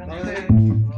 Esto